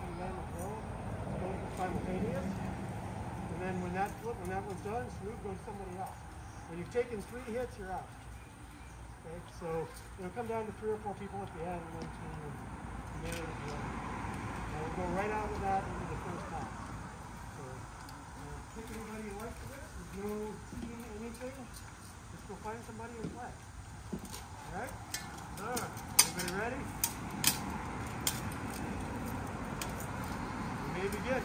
and then the both simultaneous. And then when that flip, when that one's done, smooth goes somebody else. When you've taken three hits, you're out. Okay, so it'll come down to three or four people at the end, one, two, and the other. And we'll go right out of that into the first pass. So uh, pick anybody you like for this. There's no team anything. Just go find somebody and play. All right. You may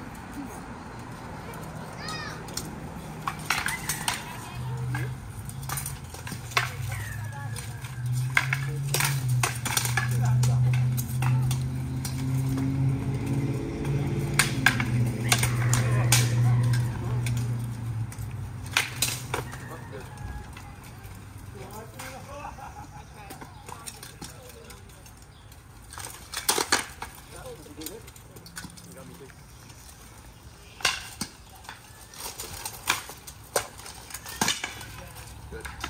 begin.